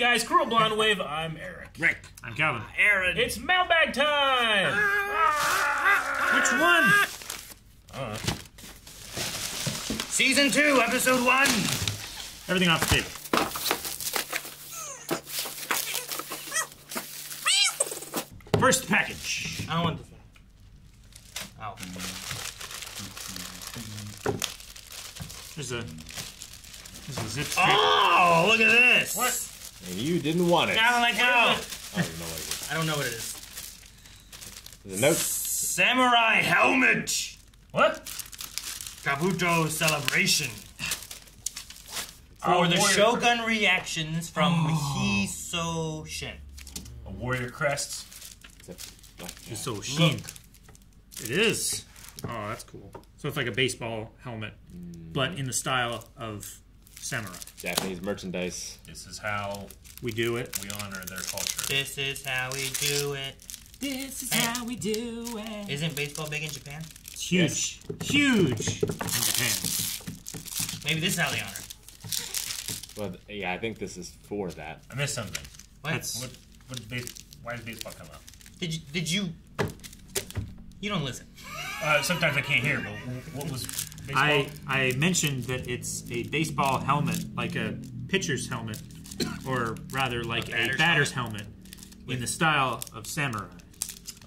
guys, Cruel Blind Wave. I'm Eric. Rick. I'm Calvin. Aaron. It's mailbag time. Ah! Which one? Ah. Season 2, Episode 1. Everything off the table. First package. I don't want this one. Oh. There's a there's a zip strip. Oh, look at this. What? And you didn't want it. I don't. I don't know what it is. I don't know what it is. The note. Samurai helmet. What? Kabuto celebration. For Oh, the warrior- Shogun reactions from oh. Hiso Shin. A warrior crest. It's so sheen. It is. Oh, that's cool. So it's like a baseball helmet, mm. but in the style of samurai. Japanese merchandise. This is how We do it. we honor their culture. This is how we do it. This is how we do it. Isn't baseball big in Japan? It's huge, huge in Japan. Maybe this is how they honor. Well, yeah, I think this is for that. I missed something. What? That's What? What? Base, why does baseball come up? Did you? Did you? You don't listen. Uh, sometimes I can't hear. But what was baseball? I I mentioned that it's a baseball helmet, like a pitcher's helmet, or rather like A a batter's batter's, helmet, in the style of samurai.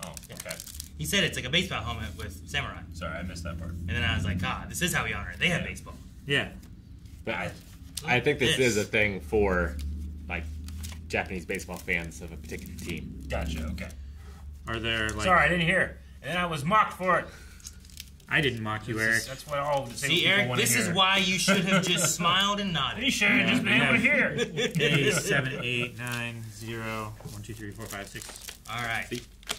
Oh, okay. He said it's like a baseball helmet with samurai, Sorry, I missed that part. and then I was like, God, this is how we honor it. They have baseball. Yeah. But I, I think this, This. is a thing for like Japanese baseball fans of a particular team. Gotcha. Okay. Are there like? Sorry, I didn't hear. And then I was mocked for it. I didn't mock you, This Eric. is- that's what all the disabled See, people Eric, this hear. is why you should have just smiled and You nodded. should have just been able to hear. A seven eight nine zero one two three four five six. All right.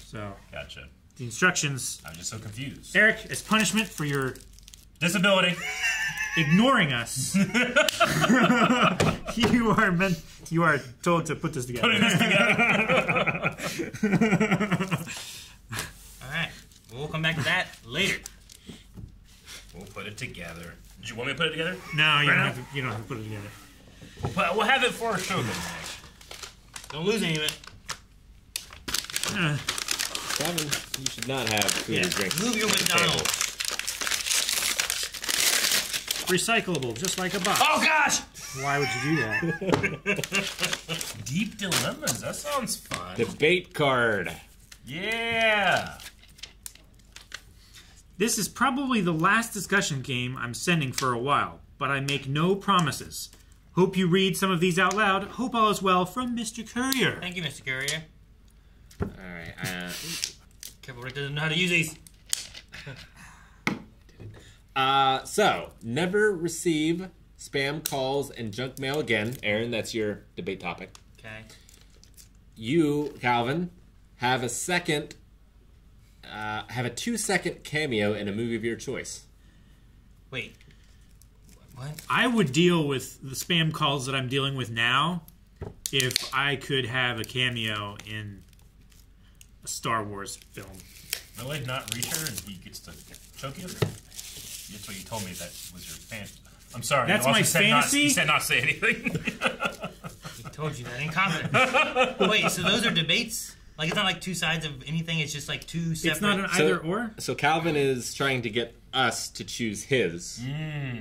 So Gotcha. the instructions, I'm just so confused. Eric, as punishment for your Disability. ignoring us, you are meant. You are told to put this together. Putting this together. All right. We'll come back to that later. We'll put it together. Do you want me to put it together? No, you Right don't, now? have to, you don't have to put it together. We'll, put, we'll have it for a Shogun match. Don't lose any of it. Uh, Kevin, you should not have food Yeah. or drink. Move your the table. McDonald's. recyclable, just like a box. Oh gosh! Why would you do that? Deep dilemmas. That sounds fun. Debate card. Yeah. This is probably the last discussion game I'm sending for a while, but I make no promises. Hope you read some of these out loud. Hope all is well from Mr. Courier. Thank you, Mr. Courier. All right. Uh, Careful, Rick doesn't know how to use these. uh, so never receive spam calls and junk mail again. Aaron, that's your debate topic. Okay. You, Calvin, have a second. Uh, have a two-second cameo in a movie of your choice. Wait. What? I would deal with the spam calls that I'm dealing with now if I could have a cameo in a Star Wars film. Really? Not Reacher and he gets to choke you? That's what you told me that was your fan. I'm sorry. That's you also my said Not, fantasy? you said not say anything. I told you that in confidence. Wait, so those are debates? Like it's not like two sides of anything. It's just like two separate. It's not an So- either or. So Calvin is trying to get us to choose his, hmm.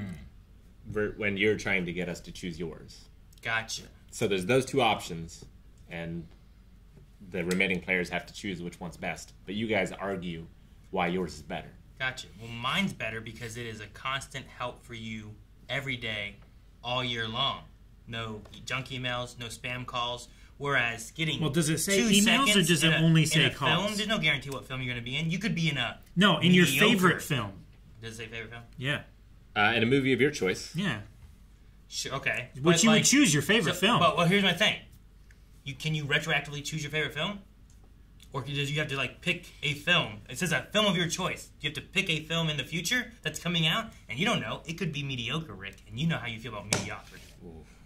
ver- when you're trying to get us to choose yours. Gotcha. So there's those two options, and the remaining players have to choose which one's best. But you guys argue why yours is better. Gotcha. Well, mine's better because it is a constant help for you every day, all year long. No junk emails, no spam calls. Whereas getting Well, does it say two emails or does it in a- only in say a calls? Film, there's no guarantee what film you're going to be in. You could be in a No, in your favorite film. Does it say favorite film? Yeah, Uh, in a movie of your choice, yeah. Sure, okay. Which But, you like, would choose your favorite so- film. But well, here's my thing. You can you retroactively choose your favorite film, or does you have to like pick a film? It says a film of your choice. You have to pick a film in the future that's coming out, and you don't know. It could be mediocre, Rick, and you know how you feel about mediocrity.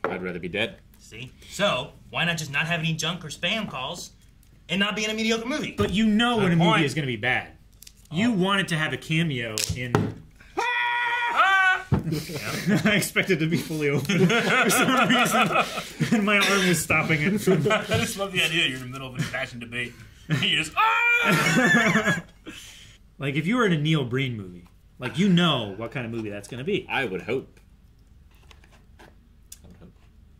I'd rather be dead. See, so why not just not have any junk or spam calls, and not be in a mediocre movie? But you know when a movie point. is going to be bad. You wanted to have a cameo in. I expected to be fully open for some reason, and my arm was stopping it from. I just love the idea you're in the middle of an impassioned debate. And you just ah! Like if you were in a Neil Breen movie, like you know what kind of movie that's going to be. I would hope.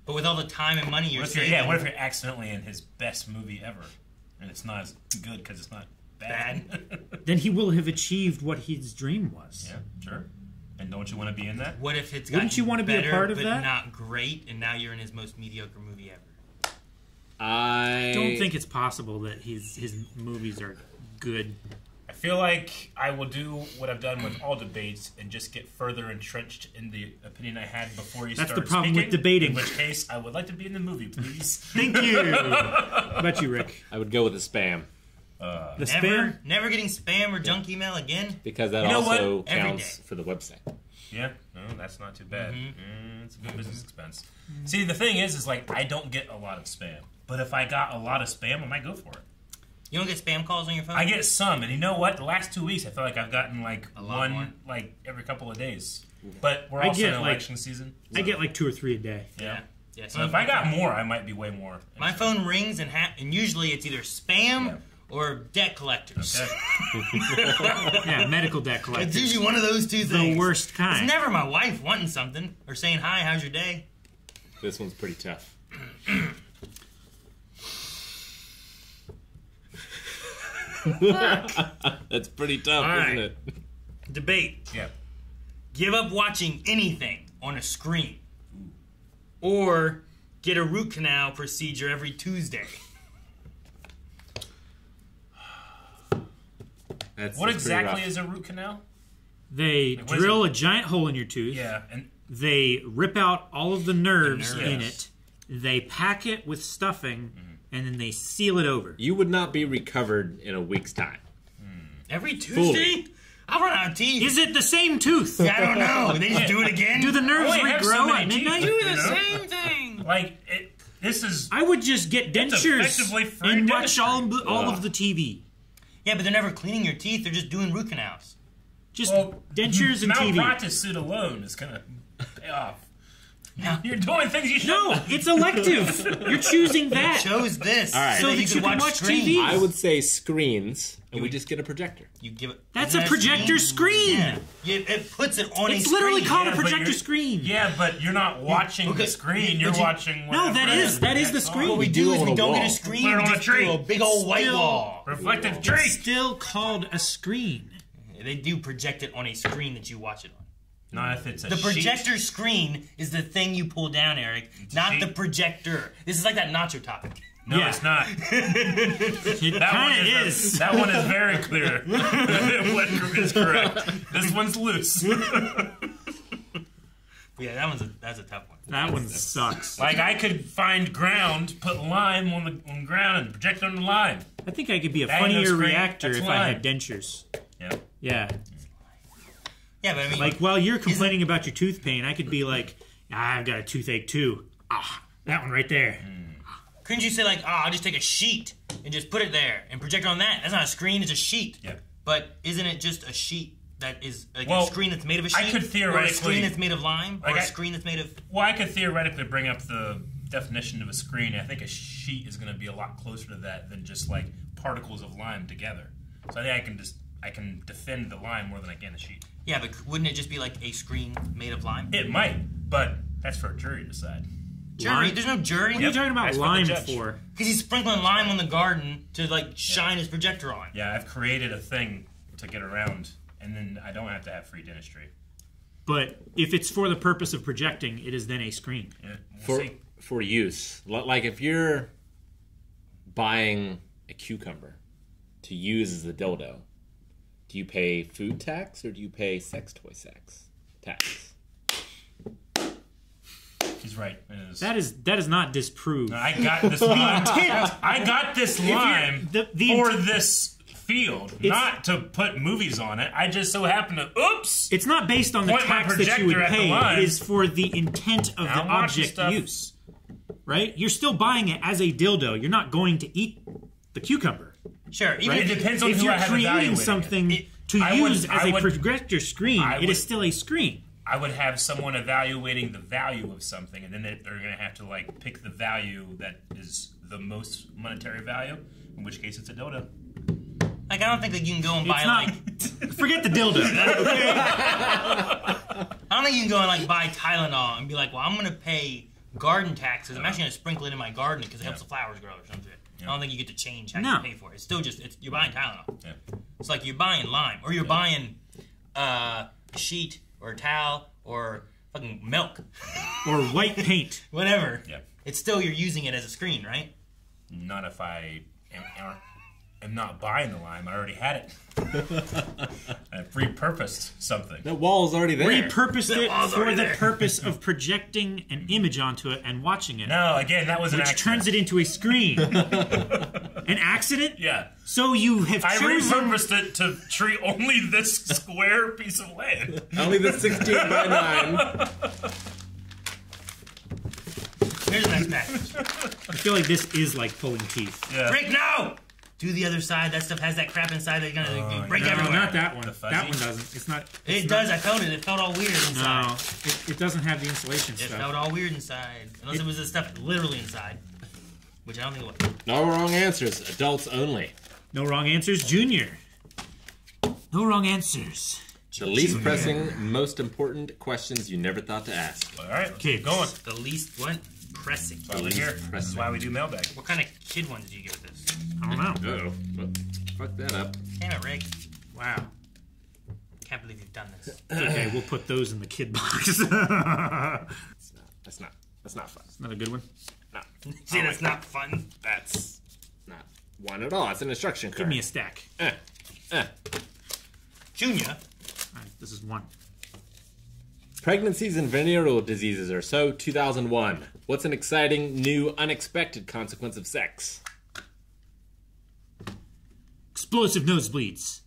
But with all the time and money you're What if you're, saving, yeah, what if you're accidentally in his best movie ever, and it's not as good because it's not bad? Then he will have achieved what his dream was. yeah, sure. And don't you want to be in that? what if it's Wouldn't you wanna be a better, part of but that? not great, and now you're in his most mediocre movie ever? I I don't think it's possible that his his movies are good. I feel like I will do what I've done with all debates and just get further entrenched in the opinion I had before you That's the started problem with debating. In which case, I would like to be in the movie, please. Thank you. How about you, Rick? I would go with the spam Uh, The Never, spam. never getting spam or junk email again. because that You know also what? Counts for the website. yeah, no, that's not too bad. Mm-hmm. Mm, it's a good business expense. See, the thing is, is like I don't get a lot of spam, but if I got a lot of spam, I might go for it. You don't get spam calls on your phone. I get some, and you know what? The last two weeks, I feel like I've gotten like A lot one, more. like every couple of days. But we're I also get, in like- election season. I get like two or three a day. yeah. Yeah, So if I got more, I might be way more. my phone rings and ha- and usually it's either spam Yeah. or debt collectors. Okay. Yeah, medical debt collectors. It's usually one of those two things. The things. worst It's never my wife wanting something or saying hi, how's your day? This one's pretty tough. That's pretty tough, All isn't right. it? Debate. yeah. Give up watching anything on a screen. Or get a root canal procedure every Tuesday. That's, What that's exactly is a root canal? They Like, drill a giant hole in your tooth. Yeah, and They rip out all of the nerves, nerves. in it. They pack it with stuffing, Mm-hmm. And then they seal it over. You would not be recovered in a week's time. Hmm. Every Tuesday? I'll run out of teeth. Is it the same tooth? I don't know. They just do it again. Do the nerves only have so regrow many at teeth. midnight? do the same thing. like it, this is I would just get dentures effectively free and watch dentistry. all, the- all Ugh. of the TV. Yeah, but they're never cleaning your teeth. They're just doing root canals. Just well, dentures and TV. malpractice suit alone is gonna pay off. You're doing things you No, shouldn't. it's elective. You're choosing that. Chose this All right. so, So that you can you can watch, watch. TV. I would say screens, and we just get a projector. You give it. That's a projector screen. Yeah, You- it puts it on It's a literally screen. It's literally called Yeah, a projector screen. Yeah, but you're not watching Okay, the screen. You're but you- watching. No, that whatever is- that is the screen. What we We do do is we don't get a screen. Put it on a tree. a big old white wall. reflective tree. Still called a screen. They do project it on a screen that you watch it on. Not if it's a The sheet. projector screen is the thing you pull down, Eric, not the projector. This is like that nacho topic. No, Yeah. it's not. It That one kind of is. is. That one is very clear. what is correct? This one's loose. Yeah, that one's a, that's a tough one. That one sucks. Like I could find ground, put lime on the on ground, and project it on the lime. I think I could be a That funnier reactor that's if I had dentures. Yeah. Yeah. Yeah, but I mean, Like while you're complaining about your tooth pain, I could be like, ah, I've got a toothache too. Ah, that one right there. couldn't you say like, oh, I'll just take a sheet and just put it there and project it on that? That's not a screen; it's a sheet. Yeah. But isn't it just a sheet that is like Well, a screen that's made of a sheet? I could or a screen that's made of lime, or Like a I- screen that's made of. Well, I could theoretically bring up the definition of a screen. I think a sheet is going to be a lot closer to that than just like particles of lime together. So I think I can just I can defend the lime more than I can a sheet. Yeah, but wouldn't it just be like a screen made of lime? It might, but that's for a jury to decide. Jury? Lime? There's no jury. What are you talking about That's lime for? Because he's sprinkling lime on the garden to like shine his projector on. Yeah, I've created a thing to get around, and then I don't have to have free dentistry. But if it's for the purpose of projecting, it is then a screen. Yeah, we'll for see. for use. Like if you're buying a cucumber to use as a dildo, do you pay food tax or do you pay sex toy tax? Tax. He's right. It is. That is that is not disproved. I got this lime. I got this lime the- the for int- this field, not to put movies on it. I just so happen to. Oops. It's not based on the tax that you would projector pay. line. It is for the intent of the object stuff. use. Right? You're still buying it as a dildo. You're not going to eat the cucumber. Sure, even Right? It depends on if who you're I have creating something It- to I would- use as I a would- projector screen, I it is still a screen. I would have someone evaluating the value of something, and then they- they're going to have to like pick the value that is the most monetary value. In which case, it's a dildo. Like, I don't think that you can go and buy, It's not. like, forget the dildo. I don't think you can go and, like, buy Tylenol and be like, well, I'm going to pay garden taxes. I'm actually going to sprinkle it in my garden because it helps the flowers grow or something. I don't think you get to change how No. you pay for it. It's still just, it's, you're buying Tylenol. Yeah. It's like you're buying lime, or you're buying uh, sheet or a towel or fucking milk, or white paint. whatever. Yeah. It's still you're using it as a screen, right? Not if I am, am- am not buying the lime. I already had it. I repurposed something. That wall's already there. Repurposed it wall's for already the there. purpose of projecting an image onto it and watching it, No, again, that was an which accident. turns it into a screen. an accident. Yeah. So you have I chosen. repurposed it to treat only this square piece of land. Only the 16 by 9. Here's the next package. I feel like this is like pulling teeth. Yeah. Rick, no! Do the other side. That stuff has that crap inside that's gonna oh, break No, everywhere. not that one. That one doesn't. It's not. it's It not- does. I felt it. It felt all weird inside. No, it, it doesn't have the insulation It stuff. felt all weird inside. Unless it, was the stuff literally inside. Which I don't think it was. No wrong answers. Adults only. No wrong answers, Junior. No wrong answers. The least pressing, most important questions you never thought to ask. All right, Kids. keep going. The least what? Pressing. That's why we're here. This is why we do mailbag. What kind of kid one did you give this? I don't know. Uh oh. Fuck that up. Damn it, Rick. Wow. Can't believe you've done this. Okay, we'll put those in the kid box. That's not. That's not. That's not fun. Not a good one. No. See, that's not fun. That's not one at all. It's an instruction card. Give me a stack. Eh. Eh. Junior. All right, this is one. Pregnancies and venereal diseases are so 2001. What's an exciting, new, unexpected consequence of sex? Explosive nosebleeds.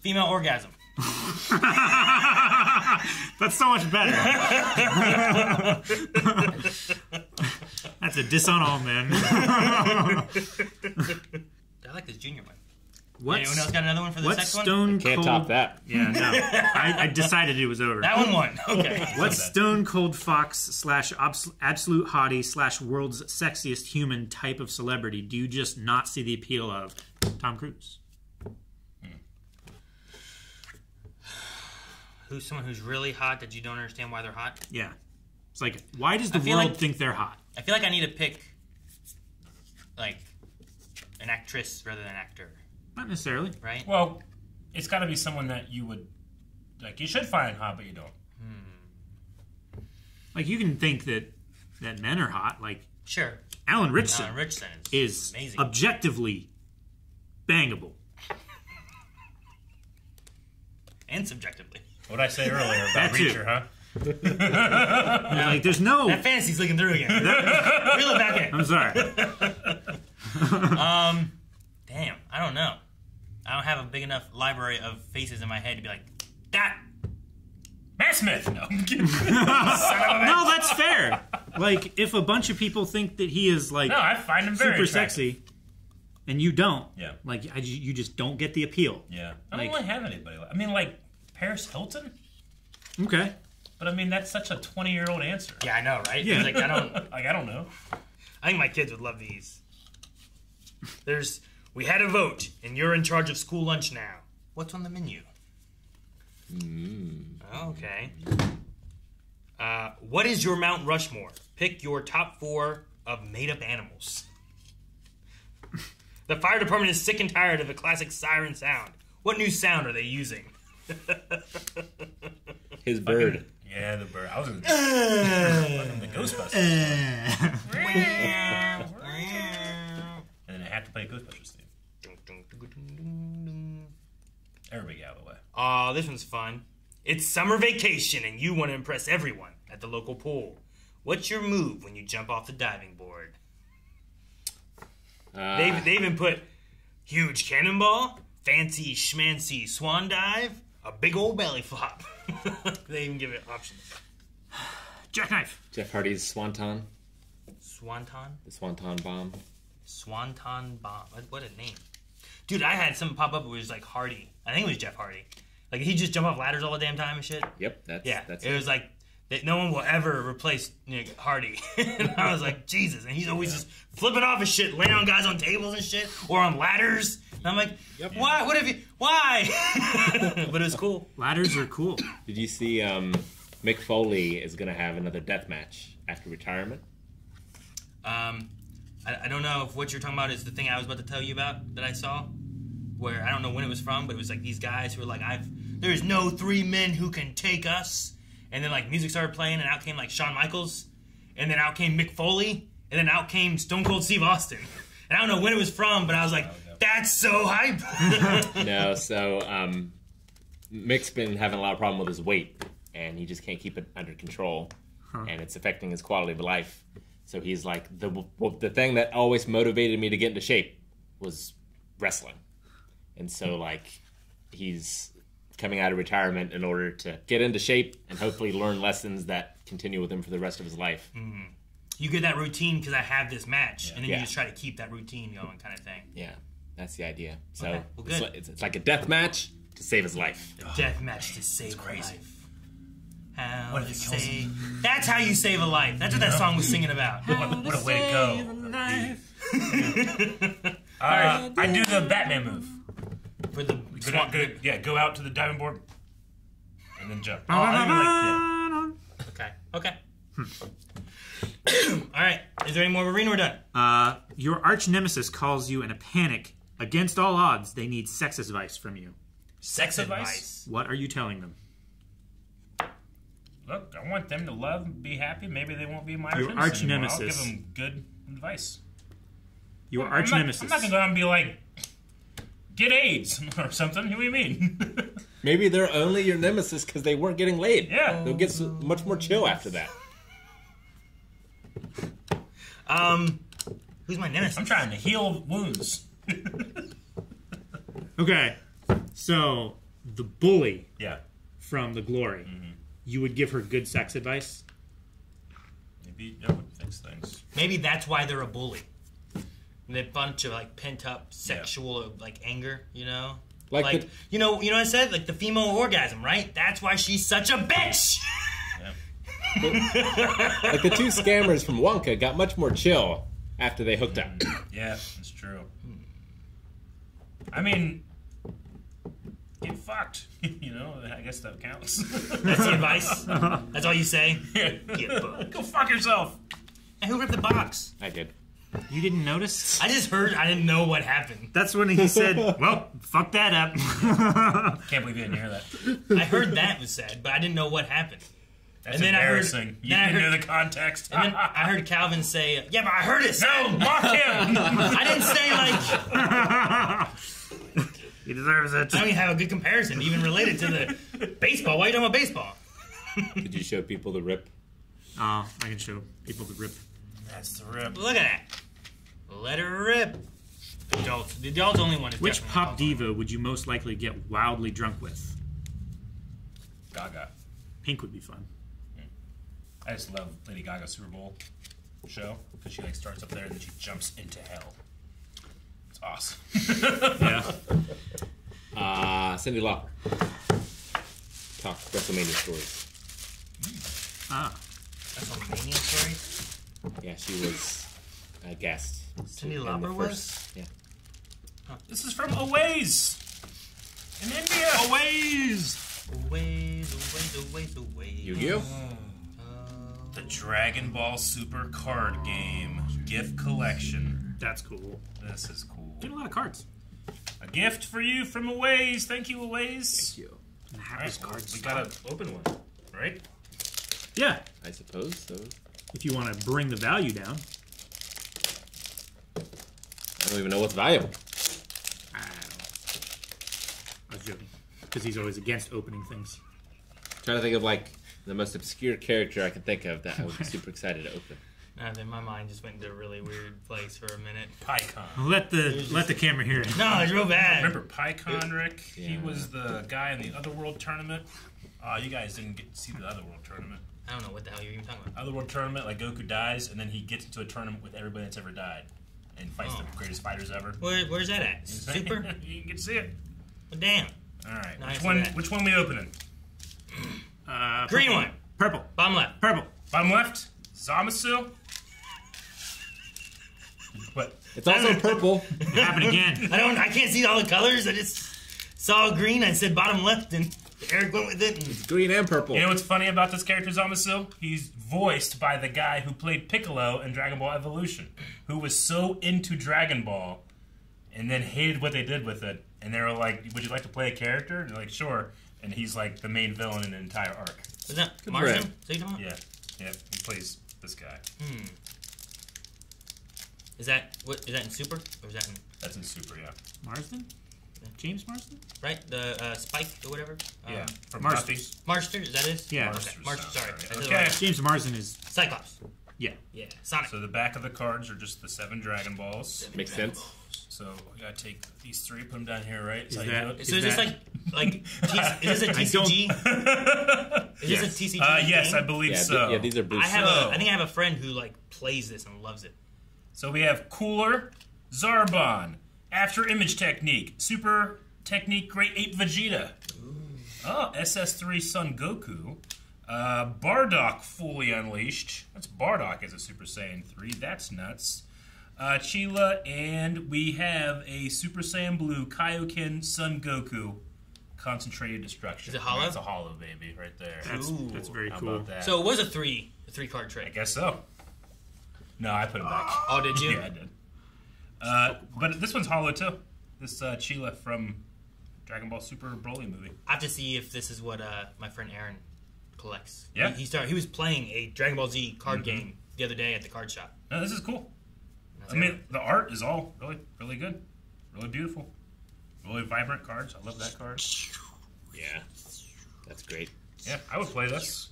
Female orgasm. That's so much better. That's a diss on all men. I like this junior one. What? Anyone else got another one for the what sex one? stone Can't cold? top that. Yeah, no. I, I decided it was over. That one won. Okay. What stone cold fox slash absolute hottie slash world's sexiest human type of celebrity do you just not see the appeal of? Tom Cruise. Hmm. Who's someone who's really hot that you don't understand why they're hot? Yeah. It's like, why does the world like- think they're hot? I feel like I need to pick like an actress rather than an actor, Not necessarily. right? Well, it's got to be someone that you would like. You should find hot, but you don't. Like, you can think that that men are hot. Like, Sure. Alan Ritchson Alan Ritchson is amazing. objectively bangable. and subjectively. What did I say earlier about That too. Reacher, huh? Like, there's no. That fantasy's looking through again. Reel it back in. I'm sorry. Um, damn, I don't know. I don't have a big enough library of faces in my head to be like, that. Matt Smith. No, I'm no, that's fair. Like, if a bunch of people think that he is like no, I find him very super attractive. sexy, and you don't, Yeah. like, I, you just don't get the appeal. Yeah, I don't Like- really have anybody. Like, I mean, like Paris Hilton, Okay. but I mean that's such a twenty-year-old answer. Yeah, I know, right? Yeah. Like I don't. Like I don't know. I think my kids would love these. There's. We had a vote, and you're in charge of school lunch now. What's on the menu? Mm. Okay. Uh, what is your Mount Rushmore? Pick your top four of made-up animals. the fire department is sick and tired of the classic siren sound. What new sound are they using? His bird. Yeah, the bird. I was in fucking the Ghostbusters, and then I have to play Ghostbusters theme. Everybody out of the way. Oh, this one's fun. It's summer vacation and you want to impress everyone at the local pool. What's your move when you jump off the diving board? Uh, They they even put huge cannonball, fancy schmancy swan dive, a big old belly flop. they even give it options. Jackknife. Jeff Hardy's Swanton. Swanton? The Swanton bomb. Swanton bomb. What, what a name. Dude, I had something pop up. It was like Hardy. I think it was Jeff Hardy. Like he just jump off ladders all the damn time and shit. Yep, that's Yeah, that's it it. was like that. No one will ever replace Nick Hardy. and I was like, Jesus, and he's always just flipping off his shit, laying on guys on tables and shit, or on ladders. And I'm like, why? What have you? Why? but it was cool. Ladders are cool. Did you see um, Mick Foley is going to have another death match after retirement? Um, I, I don't know if what you're talking about is the thing I was about to tell you about that I saw, where I don't know when it was from, but it was like these guys who were like, "I've there's no three men who can take us," and then like music started playing, and out came like Shawn Michaels, and then out came Mick Foley, and then out came Stone Cold Steve Austin, and I don't know when it was from, but I was like, "That's so hype." no, so um, Mick's been having a lot of problem with his weight, and he just can't keep it under control, and it's affecting his quality of life. So he's like the well, the thing that always motivated me to get into shape was wrestling, and so like he's coming out of retirement in order to get into shape and hopefully learn lessons that continue with him for the rest of his life. Mm-hmm. you get that routine because I have this match, and then Yeah. you just try to keep that routine going, kind of thing. Yeah, that's the idea. So Okay, well, it's, like, it's, it's like a death match to save his life. A Death match to save crazy. life. How What if to it kills save? That's how you save a life. That's what that song was singing about. What, what a way to go. Uh, I do the Batman move. For the Go down, go, yeah, go out to the diving board and then jump. Oh, I mean, like, yeah. Okay. Okay. All right. Is there any more arena? We're done. Uh, your arch nemesis calls you in a panic. Against all odds, they need sex advice from you. Sex advice. What are you telling them? Look, I want them to love and be happy. Maybe they won't be my Your friends arch anymore. I'll give them good advice. Your I'm arch not, nemesis. I'm not gonna go out and be like, get AIDS or something. What do you mean? Maybe they're only your nemesis because they weren't getting laid. Yeah. They'll get so, much more chill after that. Um, who's my nemesis? I'm trying to heal wounds. Okay, so the bully yeah, from the glory, you would give her good sex advice. maybe that would fix things. Maybe that's why they're a bully. And they're a bunch of like pent up sexual like anger, you know. Like Like, the- you know, you know what I said, like the female orgasm, right? That's why she's such a bitch. Like the two scammers from Wonka got much more chill after they hooked up. Mm, yeah, that's true. I mean, get fucked. you know, I guess that counts. That's the advice. That's all you say. Yeah. Get fucked. Go fuck yourself. And who ripped the box? I did. You didn't notice? I just heard. I didn't know what happened. That's when he said, "Well, fuck that up." Can't believe you didn't hear that. I heard that was said, but I didn't know what happened. That's And then I heard- embarrassing. you then I didn't heard- know the context. And then I heard Calvin say, "Yeah, but I heard it." no, said." mock him. I didn't say like. He deserves it. I don't even have a good comparison, even related to the baseball. Why are you talking about baseball? Did you show people the rip? Oh, I can show people the rip. That's the rip. Look at that. Let her rip. Adults. The adults only one Which pop adults. diva would you most likely get wildly drunk with? Gaga. Pink would be fun. I just love Lady Gaga's Super Bowl show because she like starts up there and then she jumps into hell. It's awesome. Yeah. Uh, Cyndi Lauper. Talk WrestleMania stories. ah. That's on stories. Yeah, she was a guest. Cyndi Lauper first- Yeah. this is from Aways in India. Aways. Ways, ways, ways, ways. Yu-Gi-Oh? The Dragon Ball Super card game gift collection. That's cool. This is cool. Get a lot of cards. A gift for you from Aways. Thank you, Aways. Thank you. And half All well, cards. we gotta open one, right? Yeah. I suppose so. If you want to bring the value down. I don't even know what's valuable. I don't know. I was joking. Because he's always against opening things. trying to think of like the most obscure character I can think of that I would be super excited to open. Nah, then my mind just went into a really weird place for a minute. Pikkon. Let the let the camera hear it. No, it's real bad. Remember Pikkon, Rick? He was the guy in the Otherworld tournament. Uh, you guys didn't get to see the Otherworld tournament. I don't know what the hell you're even talking about. Otherworld tournament, like Goku dies, and then he gets into a tournament with everybody that's ever died, and fights Oh. the greatest fighters ever. Where, where's that at? Super? you can get to see it. Well, damn. All right. No, I which one? that. Which one we opening? Uh, Green purple. one. Purple. Bottom left. Purple. Bottom left. Zamasu. What? It's also purple. It Happened again. I don't. I can't see all the colors. I just saw green. I said bottom left, and Eric went with it. And Green and purple. You know what's funny about this character Zamasu? He's voiced by the guy who played Piccolo in Dragon Ball Evolution, who was so into Dragon Ball, and then hated what they did with it. And they were like, "Would you like to play a character?" And they're like, "Sure." And he's like the main villain in the entire arc. is that for Marsden? him. Is that, you talking about? Yeah, yeah. He plays this guy. Hmm. Is that what? Is that in Super or is that in That's in Super, yeah. Marsden? James Marsden? right the uh, Spike or whatever? Yeah, Um, from Marston. Buffy. Marster. Is that it? Yeah. Okay. Marster Marster. Sorry. right. I said it Okay. James Marsden is Cyclops. yeah. Yeah. Sonic. So the back of the cards are just the seven Dragon Balls. Makes sense. So we gotta take these three, put them down here, right? Is how you that- so is is this like like is this a I don't- TCG? Is yes. this a TCG? Uh, yes. I believe Yeah, so. th- yeah, these are I have So- a. I think I have a friend who like plays this and loves it. So we have Cooler, Zarbon, After Image Technique, Super Technique Great Ape Vegeta. Oh, SS3 Son Goku. Uh, Bardock Fully Unleashed. That's Bardock as a Super Saiyan 3. That's nuts. Uh, Cheelai, and we have a Super Saiyan Blue Kaioken Son Goku. Concentrated Destruction. Is it hollow? It's a hollow, baby, right there. That's Ooh. that's very How cool. about that? So it was a three, a three card trick. I guess so. No, I put him back. Oh, did you? Yeah, I did. Uh, but this one's hollow too. This uh, Cheelai from Dragon Ball Super Broly movie. I have to see if this is what uh, my friend Aaron collects. Yeah. He, he started. He was playing a Dragon Ball Z card game the other day at the card shop. No, this is cool. That's I mean, the art is all really, really good, really beautiful, really vibrant cards. I love that card. Yeah. That's great. Yeah, I would play this,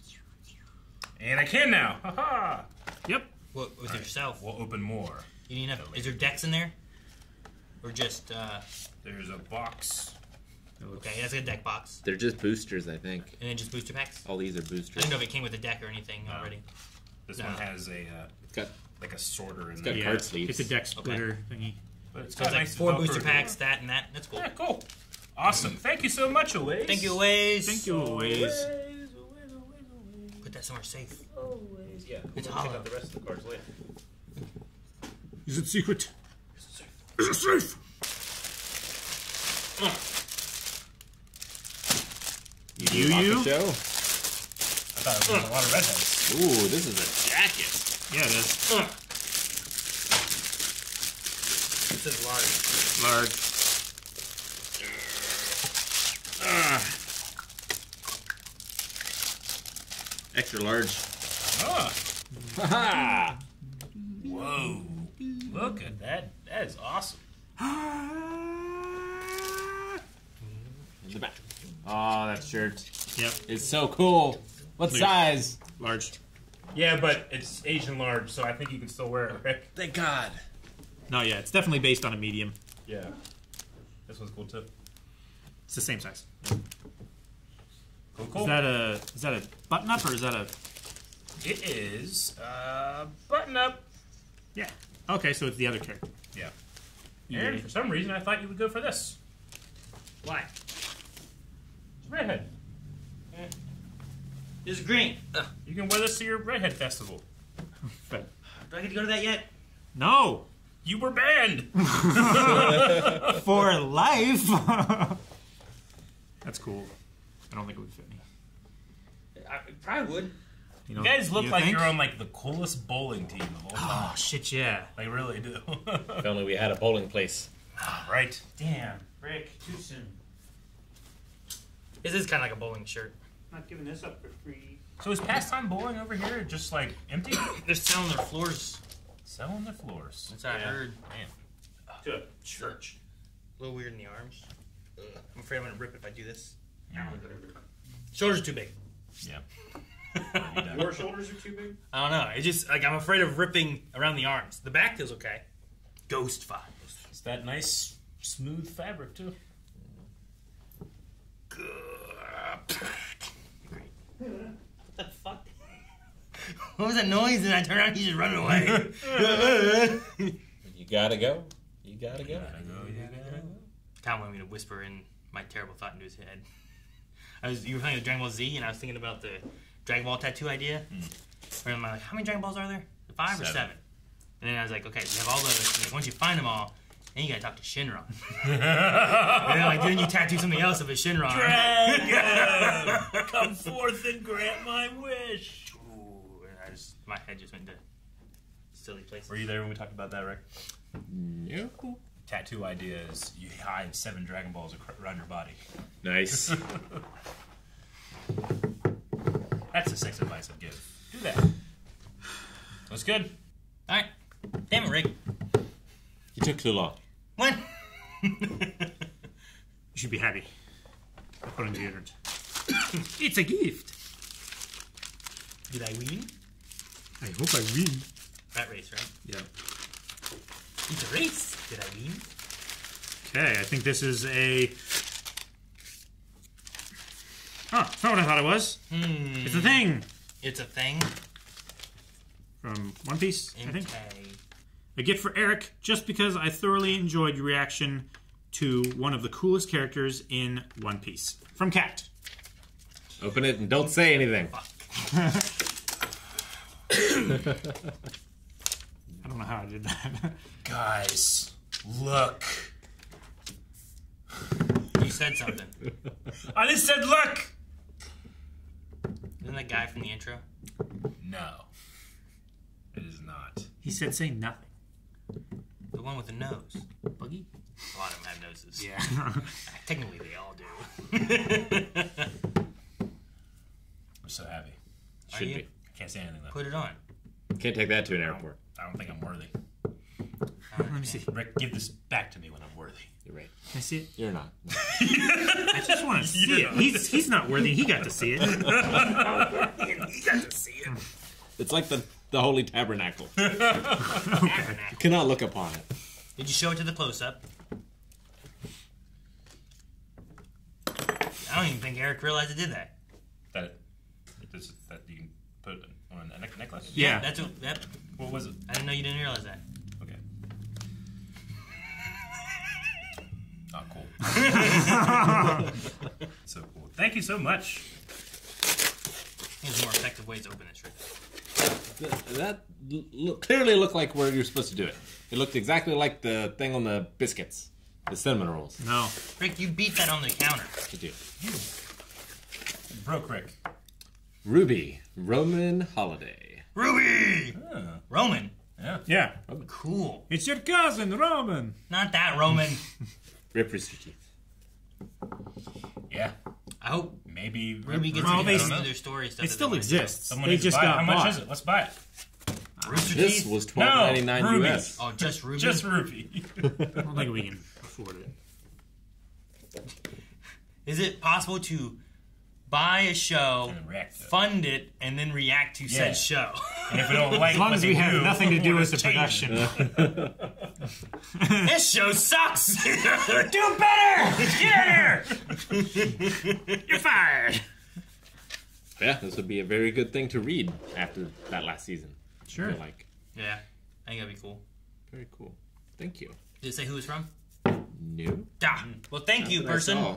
and I can now. Haha! Yep. What with yourself. We'll open more. You need enough. Is there decks in there, or just uh, There's a box. okay? That's like a deck box, They're just boosters, I think. and then just booster packs. All these are boosters. I boosters. didn't know if it came with a deck or anything No. already. This No. one has a uh, It's got like a sorter in got there. Yeah. card sleeves. It's a deck splitter thingy. But it's So it's got like nice four booster packs, that and that. That's cool. Yeah, cool. Awesome. Thank you so much, Oaze. Thank you, Waze. Thank you, always. Put that somewhere safe. Yeah, It's we'll check hollow. out the rest of the cards later. Is it secret? Is it safe? you You, do you? Show. I thought it was a lot of redheads. Ooh, this is a jacket. Yeah, it is. This is large. Large. Extra large. Ah, Ha whoa! Look at that. That is awesome. The back. Oh, that shirt Yep. It's so cool. What Please. size? Large. Yeah, but it's Asian large, so I think you can still wear it, Rick. Thank God. No, yeah, it's definitely based on a medium. Yeah. This one's cool too. It's the same size. Cool, cool. Is that a is that a button up or is that a it is uh, button up. yeah? Okay, so it's the other character. Yeah. Yeah. And for some reason, I thought you would go for this. Why? It's redhead. This is green. Ugh. You can wear this to your redhead festival. But Do I get to go to that yet? no, You were banned. for life. That's cool. I don't think it would fit me. I probably would. You, know, You guys look you like think? you're on like the coolest bowling team of all time. Oh shit! Yeah. They really do. If only we had a bowling place. right. Damn, Rick, too soon. This is kind of like a bowling shirt. Not giving this up for free. So is pastime bowling over here just like empty? They're selling their floors. Selling their floors. That's what I heard. Man. To a church. A little weird in the arms. Ugh. I'm afraid I'm gonna rip if I do this. Yeah. Shoulders too big. yeah. Your shoulders are too big. I don't know. It's just like I'm afraid of ripping around the arms. The back feels okay. Ghost vibes. It's that nice smooth fabric too. What the fuck? what was that noise? And I turned around, he's just running away. You gotta go. You gotta go. Tom wanted me to whisper in my terrible thought into his head. I was you were playing with Dragon Ball Z, and I was thinking about the Dragon Ball tattoo idea. Hmm. Where I'm like, how many Dragon Balls are there? Five or Seven. seven? And then I was like, okay, you have all those. and then once you find them all, then you gotta talk to Shenron. and then, like, then you tattoo something else of a Shenron. Come forth and grant my wish. Ooh, and I just my head just went to silly places. Were you there when we talked about that, Rick? No. Tattoo idea is you hide seven Dragon Balls around your body. Nice. That's the sex advice I'd give. Do that. That's good. All right, damn it, Rick. you took too long. What? You should be happy. According to the internet. it's a gift. Did I win? I hope I win. Rat race, right? Yeah. It's a race. Did I win? Okay, I think this is a. Oh, it's not what I thought it was. Hmm. It's a thing It's a thing. from One Piece, I think. A gift for Eric, just because I thoroughly enjoyed your reaction to one of the coolest characters in One Piece. From Cat. Open it and don't say anything. I don't know how I did that. Guys, look. You said something. I just said look. Isn't that guy from the intro? No. It is not. he said, say nothing. The one with the nose. Buggy? A lot of them have noses. Yeah. Uh, technically, they all do. I'm so happy. Should you? be. I can't say anything though. Put it on. Can't take that to an airport. I don't think I'm worthy. Let me see. Can Rick, give this back to me when I'm worthy. You're right. I see it? You're not. I just want to see it. He's, he's not worthy. He got to see it. He got to see it. It's like the, the Holy Tabernacle. You cannot look upon it. Did you show it to the close up? I don't even think Eric realized it did that. That, this, that you can put it on a necklace. Yeah. That's what. That, What was it? I didn't know you didn't realize that. so cool. Thank you so much. There's more effective ways to open this right Th- That look, clearly looked like where you're supposed to do it. It looked exactly like the thing on the biscuits, the cinnamon rolls. No. Rick, you beat that on the counter. To do. You Broke Rick. Ruby Roman Holiday. Ruby! Oh, Roman. yeah. Yeah. Cool. It's your cousin, Roman. Not that Roman. Rip your teeth. Yeah. I hope Maybe Ruby gets Well, to they- get into their story stuff. It that still they want to do. exists. Someone they needs to just buy it. got How much bought. is it? Let's buy it. Rooster This Teeth? was twelve ninety nine No, US. Oh, just Ruby? Just Ruby. I don't think we can afford it. Is it possible to buy a show, And react to it. fund it, and then react to Yeah. said show? and if we don't like As long as they we have do, nothing to do we'll with the change production. this show sucks! Do better! Get out here! You're fired. Yeah, this would be a very good thing to read after that last season. Sure. feel like yeah, I think that'd be cool. very cool. Thank you. Did it say who it's from? New. Ah, well, thank you, person,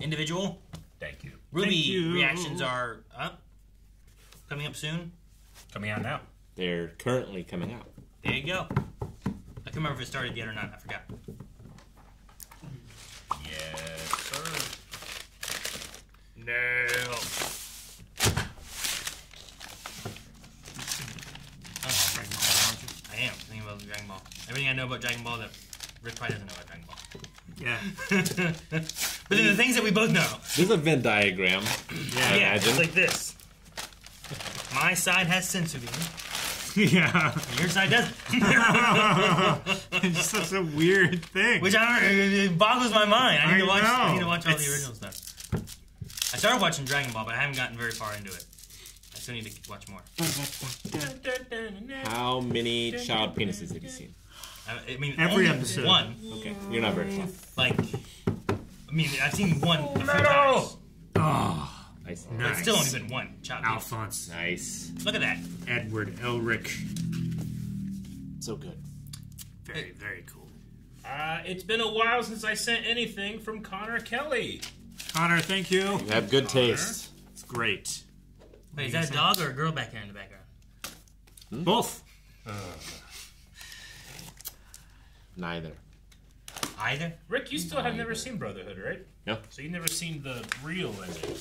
individual. Thank you. Ruby you. reactions are up, coming up soon. Coming out now. They're currently coming out. There you go. I can't remember if it started yet or not. I forgot. Yes, sir. No. Oh, I am thinking about Dragon Ball. Everything I know about Dragon Ball that Rick probably doesn't know about Dragon Ball. Yeah. but then the things that we both know. There's a Venn diagram. Yeah. Yeah, imagine. it's like this. My side has Sensodyne, Yeah. your side doesn't. it's such a weird thing. Which I don't. It it boggles my mind. I need I to watch. I need to watch all the It's- original stuff. I started watching Dragon Ball, but I haven't gotten very far into it. I still need to watch more. How many child penises have you seen? I, I mean, Every episode. One. Okay, you're not very far. Like, I mean, I've seen one a few Metal! times. oh, Nice. But nice. it's still only been one child. penis. Alphonse, Nice. Look at that. Edward Elric. So good. Very, very cool. Uh, it's been a while since I sent anything from Connor Kelly. Connor, thank you. You have good taste. It's great. Wait, is that a dog or a girl back there in the background? Both. Neither. Either? Rick, you still have never seen Brotherhood, right? No. So you've never seen the real ending.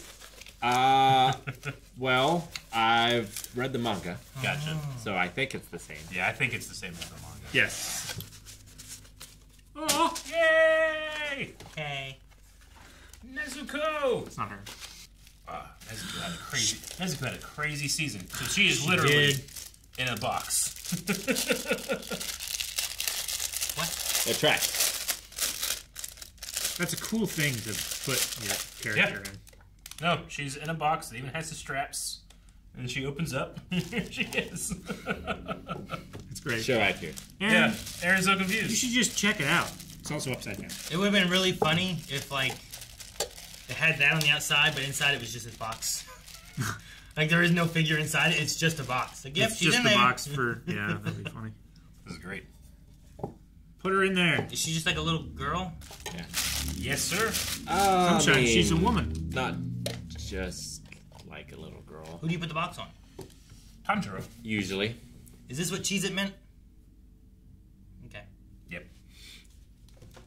Uh, well, I've read the manga, Gotcha. so I think it's the same. Yeah, I think it's the same as the manga. Yes. Oh, Yay! Okay. Nezuko! it's not her. Ah, Nezuko had a crazy. Nezuko had a crazy season. So she is literally did. in a box. It tracks. That's a cool thing to put your character in. no, she's in a box that even has the straps. And she opens up. Here she is. It's great. Show accurate. And yeah, Aaron's so confused. you should just check it out. It's also upside down. It would have been really funny if, like, it had that on the outside, but inside it was just a box. like, there is no figure inside it, it's just a box. Like, yep, it's she's just in the there. box for yeah, that'd be funny. This is great. Put her in there. Is she just like a little girl? Yes, sir. Uh, Sunshine, she's a woman. Not just like a little girl. Who do you put the box on? Tanjiro. Usually. Is this what Cheez It meant? Okay. Yep.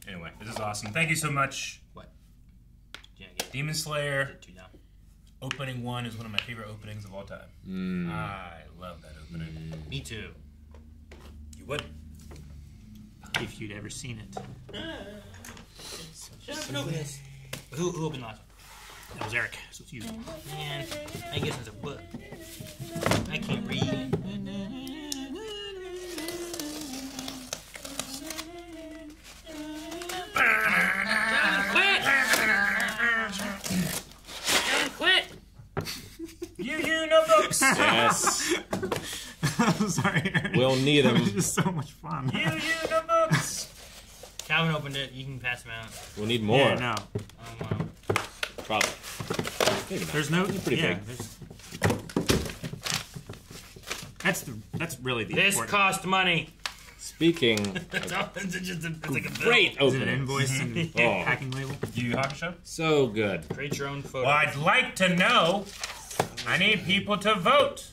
Anyway, this is awesome. Thank you so much. What? Yeah, get Demon Slayer two down. opening one is one of my favorite openings of all time. Mm. I love that opening. Me too. You would. If you'd ever seen it. Shut up this. Who, who opened the last That was Eric. So it's you. one? Man, I guess it's a book. I can't read. Quit quit. You, you notebooks. Yes. I'm sorry, Eric. We'll need It was 'em. just so much fun. you, you notebooks. Calvin opened it. You can pass them out. We'll need more. Yeah, no. Um, um, Probably. Maybe not. There's no. pretty yeah, big. there's- That's the. That's really the. this important- cost money. Speaking That's all. It's just a, it's like a bill. great Is it an invoice and Oh. packing label? Yu Hakusho? So good. Create your own photo. Well, I'd like to know. I need people to vote.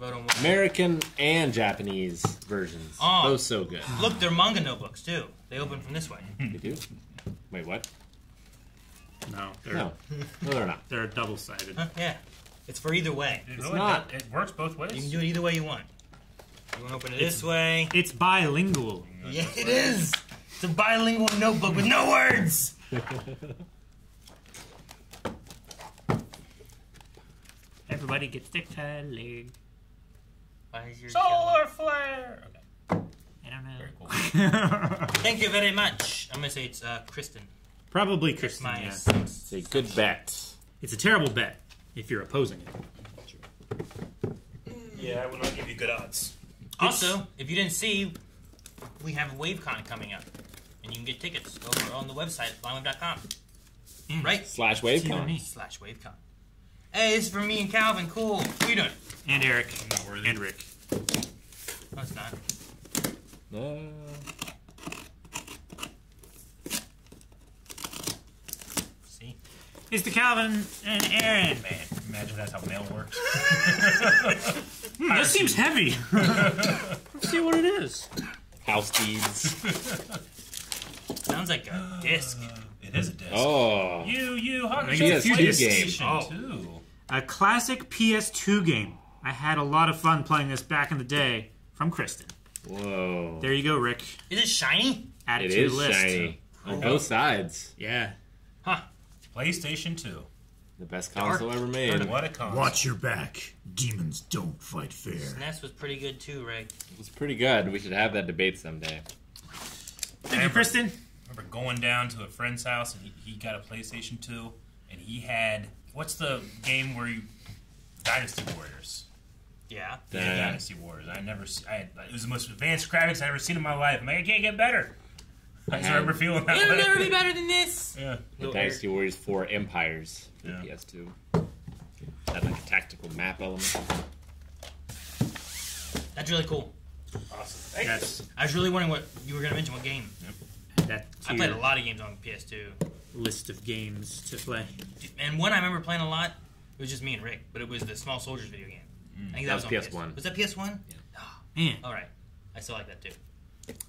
Vote on what? American and Japanese versions. Oh. Both so good. Look, they're manga notebooks too. They open from this way. They do. Wait, what? No, they're No. No, they're not. they're double sided. Huh? Yeah. It's for either way. It It's really not. does- It works both ways. You can do it either way you want. You want to open it this way? It's bilingual. Yeah, it is. It's a bilingual notebook with no words. Everybody gets their color. Why is your Solar flare. Okay, I don't know. very cool. Thank you very much. I'm gonna say it's uh, Kristen. Probably Kristen. My Yeah. It's a good bet. It's a terrible bet if you're opposing it. Yeah, I will not give you good odds. Also, if you didn't see, we have WaveCon coming up, and you can get tickets over on the website blindwave.com. Right Slash wavecon. slash WaveCon. Hey, this is for me and Calvin. Cool. What are you doing? And Eric. not worthy. And Rick. No, it's not. No. See. It's the Calvin and Aaron. Man, imagine that's how mail works. Hmm, this seems heavy. Let's see what it is. House deeds. Sounds like a disc. it is a disc. Oh. Yu, Yu, Hakusho. think it's a few PlayStation discs. Oh. A classic PS2 game. I had a lot of fun playing this back in the day from Kristen. Whoa. There you go, Rick. Is it shiny? Add it It to is list. shiny. On both sides. Yeah. Huh. PlayStation 2. The best console ever made. And what a console. Watch your back. Demons don't fight fair. SNES was pretty good too, Rick. It was pretty good. We should have that debate someday. Thank you, Kristen. I remember going down to a friend's house and he, he got a PlayStation 2 and he had what's the game where you Dynasty Warriors. Yeah. Yeah, Dynasty Warriors. I never se- I it was the most advanced graphics I've ever seen in my life. I'm like, I can't get better. I just had- remember feeling that It'll way. never be better than this. Yeah. the Dynasty Warriors 4 Empires Yeah. PS2. Had like a tactical map element. That's really cool. Awesome. Thank That's I was really wondering what you were going to mention. What game? that I played a lot of games on PS2, list of games to play. and one I remember playing a lot. It was just me and Rick, but it was the Small Soldiers video game. Mm. I think that, That was, was on PS1. Was that PS1? Ah, Man, All right, I still like that too.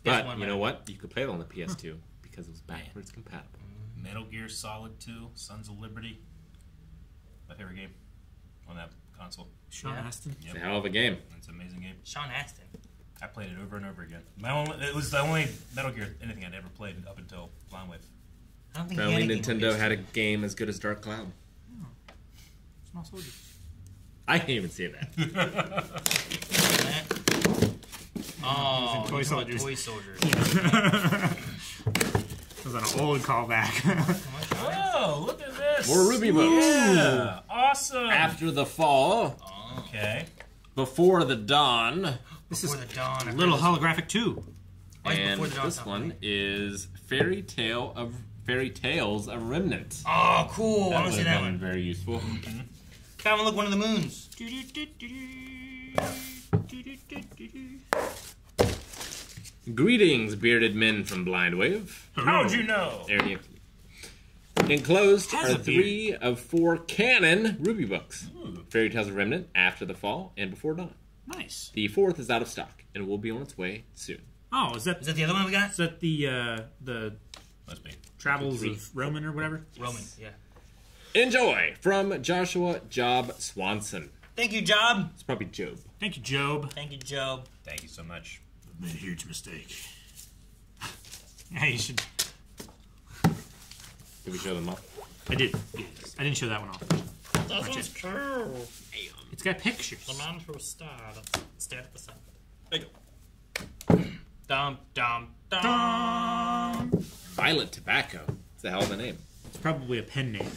But PS1 you know what? You could play it on the PS2 because it was backwards compatible. Mm-hmm. Metal Gear Solid 2, Sons of Liberty. My favorite game on that console. Sean Yeah. Astin. It's a hell of a game. It's an amazing game. Sean Astin. I played it over and over again. My only, it was the only Metal Gear anything I'd ever played up until Blind Wave. I don't think If he had only Nintendo had a game as good as Dark Cloud. Oh, small soldiers. I can't even say that. Oh, Toy you're Soldiers. Toy Soldiers. That was an old callback. Whoa, look at this. More RWBY books. Yeah, awesome. After the fall, oh. Okay. before the dawn, this Before is the dawn. a little holographic too. And the Dawn this not one funny? is Fairy Tale of Fairy Tales of Remnant. Oh, cool. I want to see that one. very useful. Mm-hmm. Come and look one of the moons. Greetings, bearded men from Blind Wave. How'd you know? There you Enclosed Has are three of four canon RWBY books hmm. Fairy Tales of Remnant, After the Fall, and Before Dawn. Nice. The fourth is out of stock and will be on its way soon. Oh, is that Is that the other one we got? is that the uh, the Must be. Travels Three. of Roman or whatever? Roman, yeah. Enjoy from Joshua Job Swanson. Thank you, Job. It's probably Job. Thank you, Job. Thank you, Job. Thank you so much. I've made a huge mistake. Yeah, you should. Did we show them up? I did. I didn't show that one off. That one's cool. It's got pictures. The man who starred. Stared at the sun. There you go. Dum, dum, dum. Violet Tobacco. It's a hell of a name. It's probably a pen name.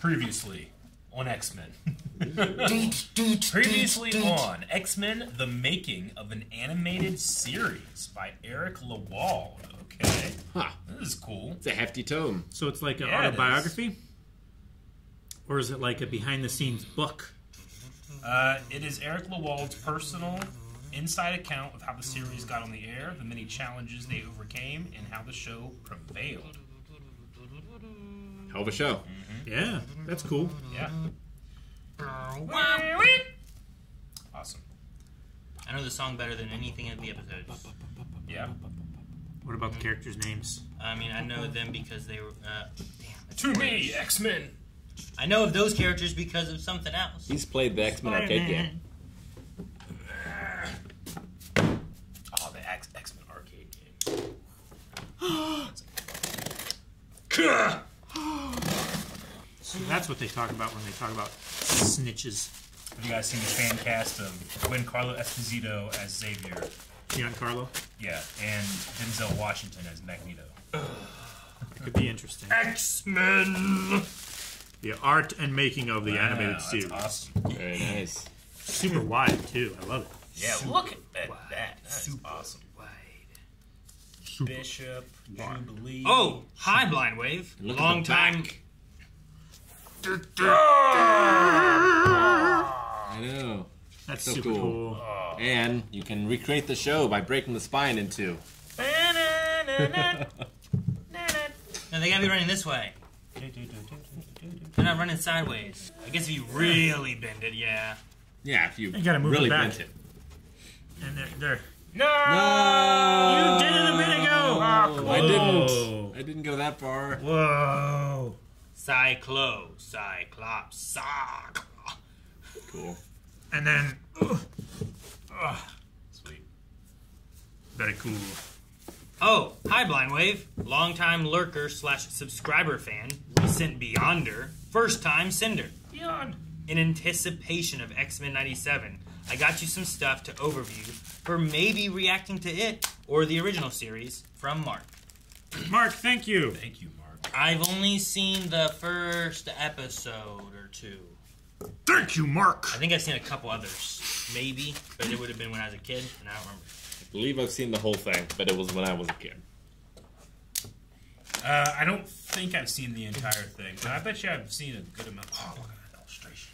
Previously on X Men. Previously on X Men: The Making of an Animated Series by Eric Lewald. Okay, Huh. this is cool. It's a hefty tome. So it's like an Yeah, it is. autobiography? Or is it like a behind the scenes book? Uh, it is Eric Lewald's personal inside account of how the series got on the air, the many challenges they overcame, and how the show prevailed. Hell of a show. Yeah, that's cool. Yeah. Awesome. I know the song better than anything in the episodes. Yeah. What about the characters' names? I mean, I know them because they were. Uh, damn. To me, X Men. I know of those characters because of something else. He's played the X Men arcade game. Oh, the X X Men arcade game. So that's what they talk about when they talk about snitches. Have you guys seen the fan cast of Giancarlo Esposito as Xavier? Giancarlo. Yeah, and Denzel Washington as Magneto. Could be interesting. X Men. The art and making of the animated that's series. awesome. Very nice. Super wide too. I love it. Yeah, look at that. That, that is awesome. Bishop, Jubilee. Oh, hi, Blind Wave. Long time. back. I know. That's So super cool. cool. Oh. And you can recreate the show by breaking the spine in two. No, they gotta be running this way. They're not running sideways. I guess if you really bend it, yeah. Yeah, if you, You gotta move really it back. bent it. And they're, they're No! No! You did it a minute ago. I didn't. I didn't go that far. Whoa. Cyclo, Cyclops, Cyclops. Cool. And then Sweet. very cool. Oh, hi, Blind Wave. Longtime lurker slash subscriber fan, recent Beyonder, first time Cinder. Beyond. In anticipation of X Men 97, I got you some stuff to overview for maybe reacting to it or the original series from Mark. Mark, thank you. Thank you, Mark. I've only seen the first episode or two. Thank you, Mark. I think I've seen a couple others, maybe, but it would have been when I was a kid, and I don't remember. I believe I've seen the whole thing, but it was when I was a kid. Uh, I don't think I've seen the entire thing, but I bet you I've seen a good amount. Oh, look at that illustration.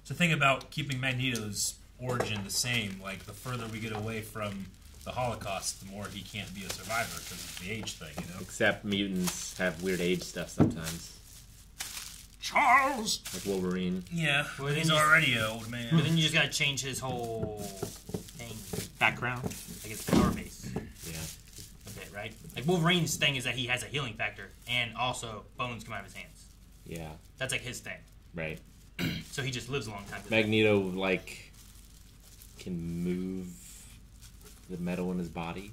It's the thing about keeping Magneto's origin the same. Like, the further we get away from the Holocaust, the more he can't be a survivor because of the age thing. You know. Except mutants have weird age stuff sometimes, Charles! like Wolverine. Yeah, Well, he's already an old man. But then you just gotta change his whole thing, Background. like his power base Yeah. a bit, right? Like Wolverine's thing is that he has a healing factor, and also bones come out of his hands. Yeah. That's like his thing. Right. So he just lives a long time. Magneto like can move the metal in his body